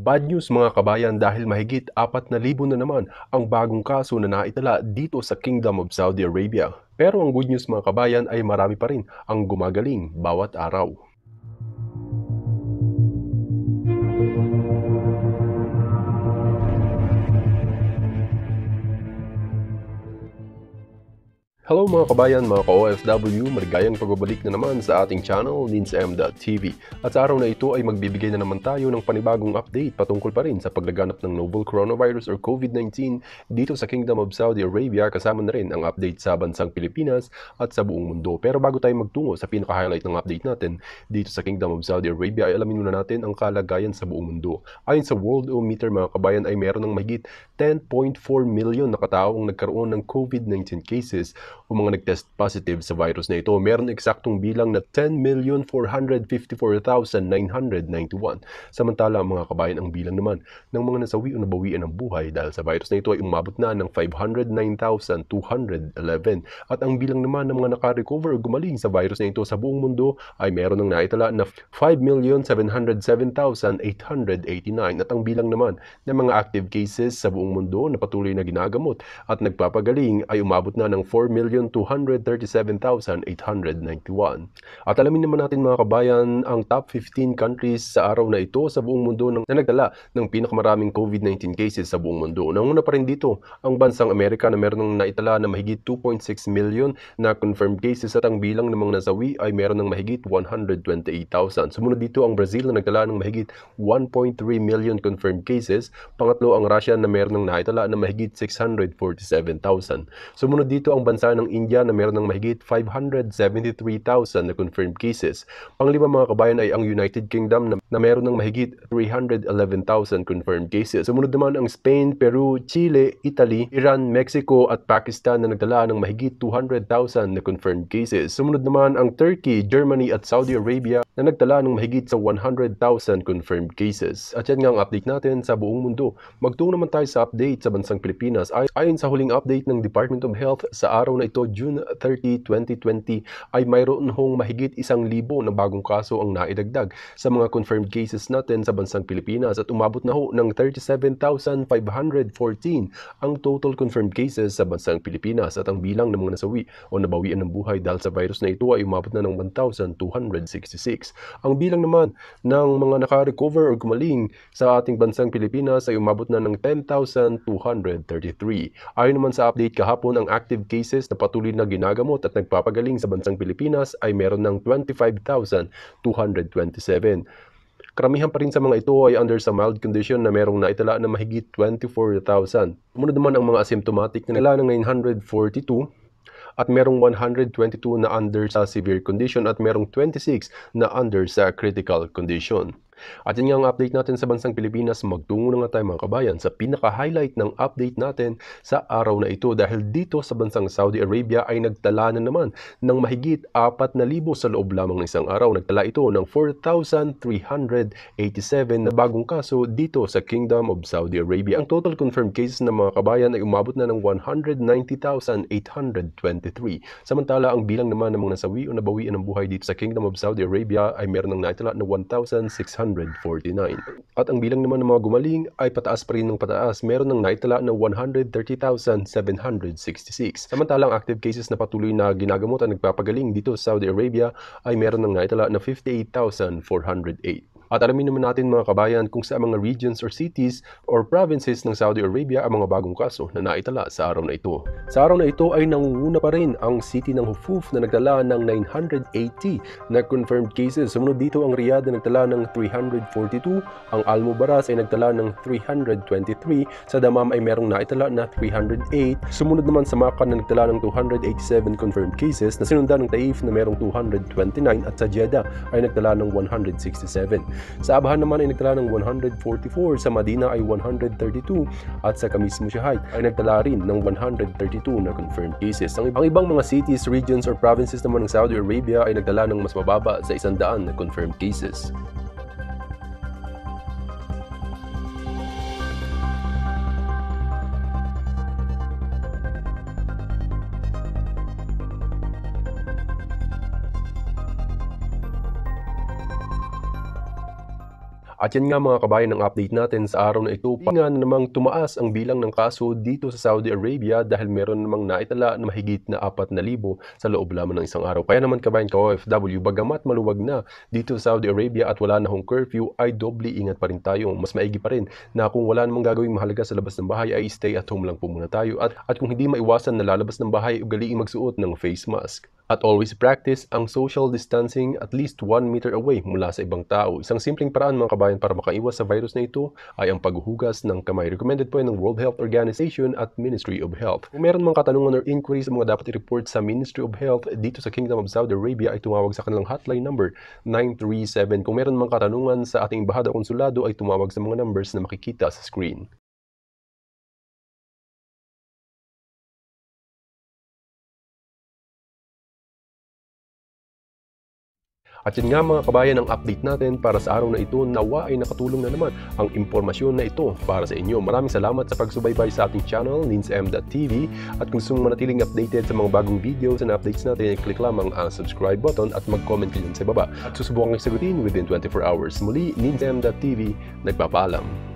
Bad news mga kabayan dahil mahigit 4,000 na naman ang bagong kaso na naitala dito sa Kingdom of Saudi Arabia. Pero ang good news mga kabayan ay marami pa rin ang gumagaling bawat araw. Hello mga kabayan, mga ka-OFW, maligayang pagbabalik na naman sa ating channel, ninsm.tv. At sa araw na ito ay magbibigay na naman tayo ng panibagong update patungkol pa rin sa paglaganap ng novel coronavirus or COVID-19 dito sa Kingdom of Saudi Arabia kasama na rin ang update sa bansang Pilipinas at sa buong mundo. Pero bago tayo magtungo sa pinaka-highlight ng update natin dito sa Kingdom of Saudi Arabia ay alamin muna natin ang kalagayan sa buong mundo. Ayon sa Worldometer mga kabayan ay meron ng mahigit 10.4 million na kataong nagkaroon ng COVID-19 cases o mga nag-test positive sa virus na ito. Meron eksaktong bilang na 10,454,991. Samantala, mga kabayan, ang bilang naman ng mga nasawi o nabawian ng buhay dahil sa virus na ito ay umabot na ng 509,211. At ang bilang naman ng mga nakarecover o gumaling sa virus na ito sa buong mundo ay meron ng naitala na 5,707,889. At ang bilang naman ng mga active cases sa buong mundo na patuloy na ginagamot at nagpapagaling ay umabot na ng 4 million 1,237,891. At alamin naman natin mga kabayan ang top 15 countries sa araw na ito sa buong mundo na nagdala ng pinakamaraming COVID-19 cases sa buong mundo. Nanguna pa rin dito ang bansang Amerika na meron ng naitala na mahigit 2.6 million na confirmed cases at ang bilang ng mga nasawi ay meron ng mahigit 128,000. Sumunod dito ang Brazil na nagdala ng mahigit 1.3 million confirmed cases. Pangatlo ang Russia na meron ng naitala na mahigit 647,000. Sumunod dito ang bansa ng India na meron ng mahigit 573,000 na confirmed cases. Panglima mga kabayan ay ang United Kingdom na, na meron ng mahigit 311,000 confirmed cases. Sumunod naman ang Spain, Peru, Chile, Italy, Iran, Mexico at Pakistan na nagdala ng mahigit 200,000 na confirmed cases. Sumunod naman ang Turkey, Germany at Saudi Arabia na nagtala ng mahigit sa 100,000 confirmed cases. At yan nga ang update natin sa buong mundo. Magtungo naman tayo sa update sa bansang Pilipinas. Ay ayon sa huling update ng Department of Health sa araw na ito, June 30, 2020, ay mayroon hong mahigit isang libo na bagong kaso ang naidagdag sa mga confirmed cases natin sa bansang Pilipinas at umabot na ho ng 37,514 ang total confirmed cases sa bansang Pilipinas at ang bilang ng mga nasawi o nabawian ng buhay dahil sa virus na ito ay umabot na ng 1,266. Ang bilang naman ng mga naka-recover o gumaling sa ating bansang Pilipinas ay umabot na ng 10,233. Ayon naman sa update kahapon, ang active cases na patuloy na ginagamot at nagpapagaling sa bansang Pilipinas ay meron ng 25,227. Karamihan pa rin sa mga ito ay under sa mild condition na merong naitala na mahigit 24,000. Sumunod naman ang mga asymptomatic na nila ng 942 at merong 122 na under sa severe condition at merong 26 na under sa critical condition. At yan nga ang update natin sa bansang Pilipinas. Magtungo na nga tayo mga kabayan sa pinaka-highlight ng update natin sa araw na ito dahil dito sa bansang Saudi Arabia ay nagtala na naman ng mahigit 4,000 sa loob lamang ng isang araw. Nagtala ito ng 4,387 na bagong kaso dito sa Kingdom of Saudi Arabia. Ang total confirmed cases ng mga kabayan ay umabot na ng 190,823. Samantala, ang bilang naman ng mga nasawi o nabawian ng buhay dito sa Kingdom of Saudi Arabia ay meron ng natala na 1,600 149. At ang bilang naman ng mga gumaling ay pataas pa rin ng pataas. Meron ng naitala ng 130,766. Samantalang active cases na patuloy na ginagamot at nagpapagaling dito sa Saudi Arabia ay meron ng naitala na 58,408. At alamin naman natin mga kabayan kung sa mga regions or cities or provinces ng Saudi Arabia ang mga bagong kaso na naitala sa araw na ito. Sa araw na ito ay nangunguna pa rin ang city ng Hufuf na nagdala ng 980 na confirmed cases. Sumunod dito ang Riyadh na nagdala ng 342, ang Al Mubaras ay nagdala ng 323, sa Damam ay merong naitala na 308, sumunod naman sa Makkah na nagdala ng 287 confirmed cases na sinundan ng Taif na merong 229 at sa Jeddah ay nagdala ng 167. Sa Abahan naman ay nagtala ng 144, sa Madina ay 132 at sa Kamis Musyahay ay nagtala rin ng 132 na confirmed cases. Ang, ang ibang mga cities, regions or provinces naman ng Saudi Arabia ay nagtala ng mas mababa sa 100 na confirmed cases. At yan nga mga kabayan ang update natin sa araw na ito. Nga na namang tumaas ang bilang ng kaso dito sa Saudi Arabia dahil meron namang naitala na mahigit na 4,000 sa loob lamang ng isang araw. Kaya naman kabayan ka OFW, bagamat maluwag na dito sa Saudi Arabia at wala na hong curfew ay doble ingat pa rin tayo. Mas maigi pa rin na kung wala namang gagawing mahalaga sa labas ng bahay ay stay at home lang po muna tayo. At, at kung hindi maiwasan na lalabas ng bahay, ugaliing magsuot ng face mask. At always practice ang social distancing at least 1 meter away mula sa ibang tao. Isang simpleng paraan mga kabayan para makaiwas sa virus na ito ay ang paghuhugas ng kamay. Recommended po yan ng World Health Organization at Ministry of Health. Kung meron mga katanungan or inquiries sa mga dapat i-report sa Ministry of Health dito sa Kingdom of Saudi Arabia ay tumawag sa kanilang hotline number 937. Kung meron mga katanungan sa ating bahada konsulado ay tumawag sa mga numbers na makikita sa screen. At yun nga mga kabayan ang update natin para sa araw na ito. Nawa ay nakatulong na naman ang impormasyon na ito para sa inyo. Maraming salamat sa pagsubaybay sa ating channel, ninsm.tv. At kung gusto mong manatiling updated sa mga bagong videos and updates natin, click lamang ang subscribe button at mag-comment kayo sa baba. At susubukan kayo sagutin within 24 hours. Muli, ninsm.tv, nagpapaalam.